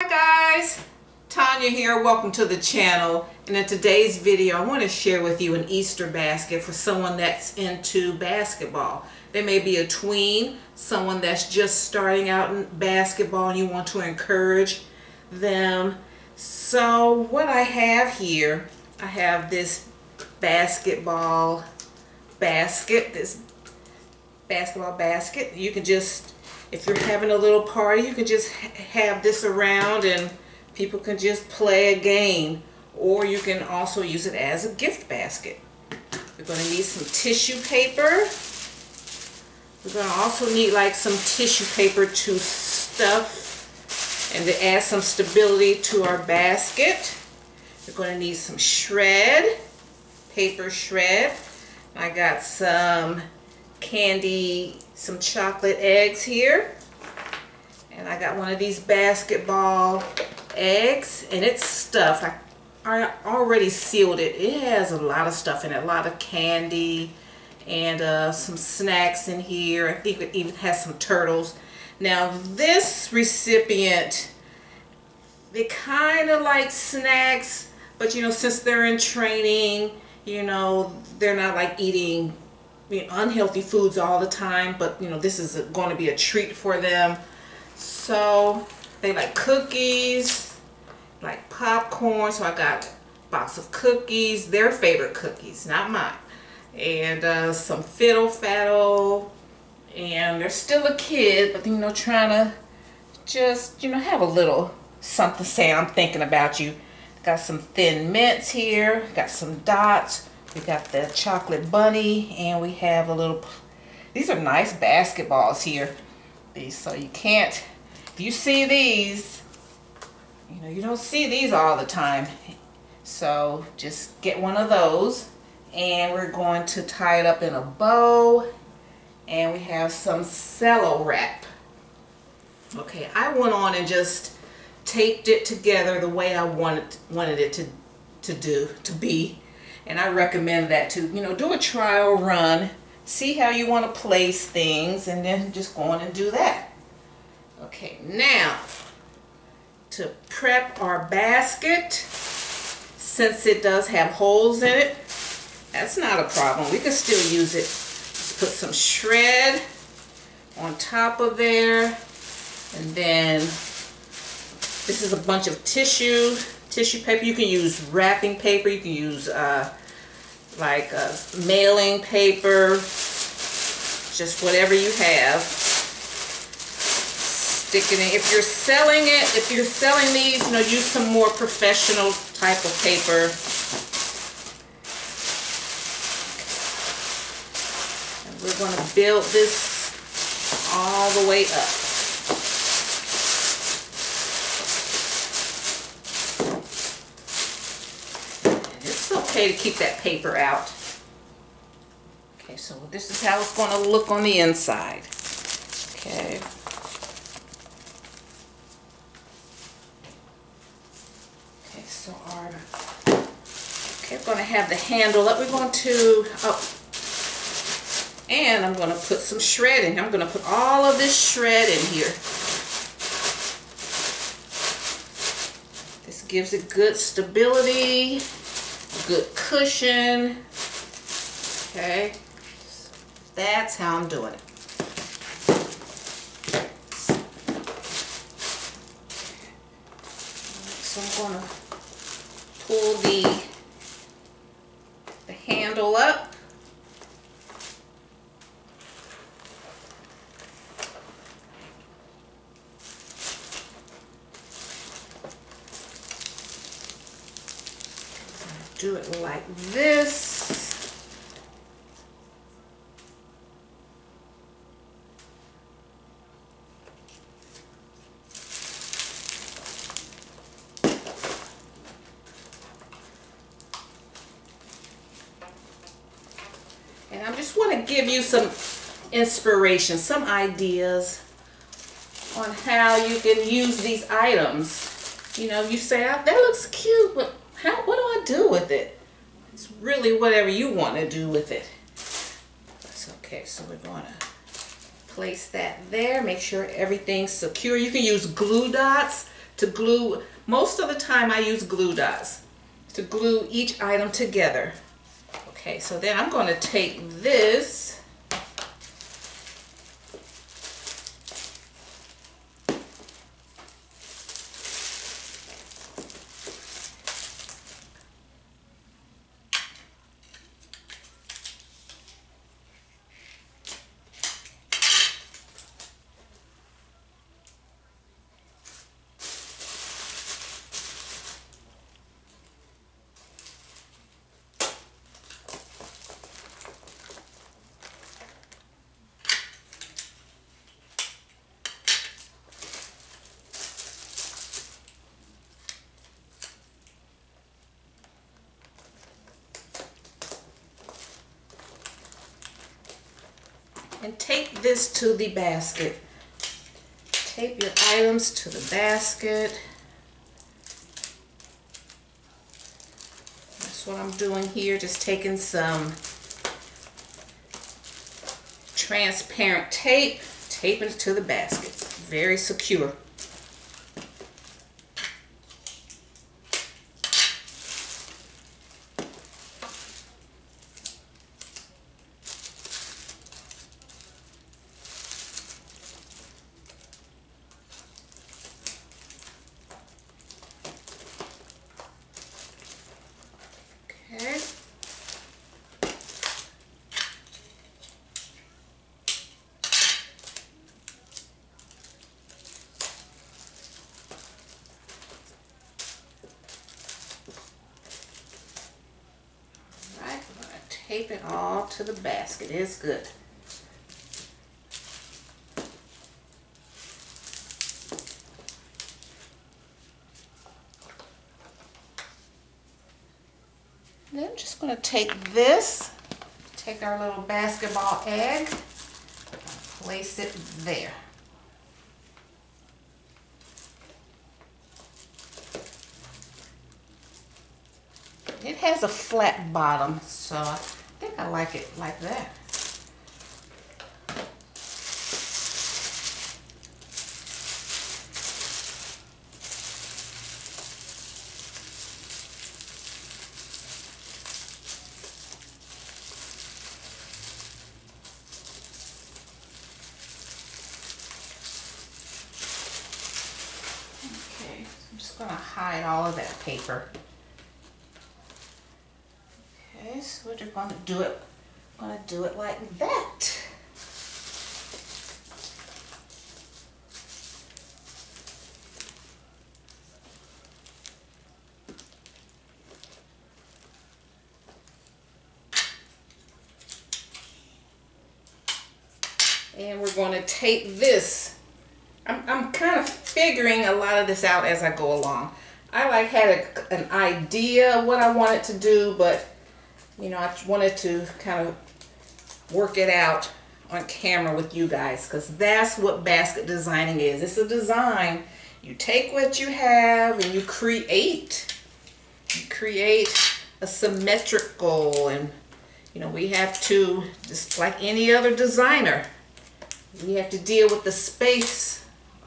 Hi guys, Tanya here. Welcome to the channel. And in today's video, I want to share with you an Easter basket for someone that's into basketball. They may be a tween, someone that's just starting out in basketball and you want to encourage them. So what I have here, I have this basketball basket, this basketball basket. You can just if you're having a little party, you can just have this around and people can just play a game. Or you can also use it as a gift basket. You're going to need some tissue paper. We're going to also need like some tissue paper to stuff and to add some stability to our basket. You're going to need some shred, paper shred. I got some candy, some chocolate eggs here. And I got one of these basketball eggs and it's stuffed. I, I already sealed it. It has a lot of stuff in it, a lot of candy and uh, some snacks in here. I think it even has some turtles. Now this recipient, they kind of like snacks, but you know, since they're in training, you know, they're not like eating know, unhealthy foods all the time, but you know, this is going to be a treat for them. So they like cookies, like popcorn. So I got box of cookies, their favorite cookies, not mine. And uh, some fiddle faddle. And they're still a kid, but you know, trying to just, you know, have a little something say I'm thinking about you. Got some thin mints here, got some dots. We got the chocolate bunny and we have a little, these are nice basketballs here. These, so you can't, if you see these, you know, you don't see these all the time. So just get one of those and we're going to tie it up in a bow and we have some cello wrap. Okay, I went on and just taped it together the way I wanted wanted it to to do to be and I recommend that to, you know, do a trial run, see how you want to place things, and then just go on and do that. Okay, now, to prep our basket, since it does have holes in it, that's not a problem. We can still use it. Just put some shred on top of there, and then this is a bunch of tissue tissue paper. You can use wrapping paper. You can use uh, like uh, mailing paper, just whatever you have. Sticking it. in. If you're selling it, if you're selling these, you know, use some more professional type of paper. And we're going to build this all the way up. To keep that paper out. Okay, so this is how it's going to look on the inside. Okay. Okay, so our, okay, I'm going to have the handle up. We're going to, oh, and I'm going to put some shred in. I'm going to put all of this shred in here. This gives it good stability good cushion. Okay, that's how I'm doing it. So I'm going to pull the, the handle up. Do it like this. And I just want to give you some inspiration, some ideas on how you can use these items. You know, you say, oh, that looks cute, but how, what do I do with it? It's really whatever you want to do with it. That's okay. So we're going to place that there. Make sure everything's secure. You can use glue dots to glue, most of the time I use glue dots to glue each item together. Okay, so then I'm going to take this and take this to the basket. Tape your items to the basket. That's what I'm doing here, just taking some transparent tape, taping it to the basket. Very secure. Tape it all to the basket. It's good. Then I'm just going to take this, take our little basketball egg, place it there. It has a flat bottom, so I think I like it like that. Okay, I'm going to hide all of that paper. Okay, so we're just going to do it, I'm going to do it like that. And we're going to tape this. I'm, I'm kind of figuring a lot of this out as I go along. I like had a, an idea what I wanted to do, but you know, I wanted to kind of work it out on camera with you guys because that's what basket designing is. It's a design. You take what you have and you create. You create a symmetrical and you know, we have to, just like any other designer, we have to deal with the space